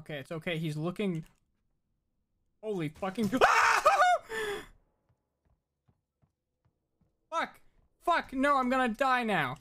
Okay, it's okay. He's looking. Holy fucking. Fuck! Fuck! No, I'm gonna die now.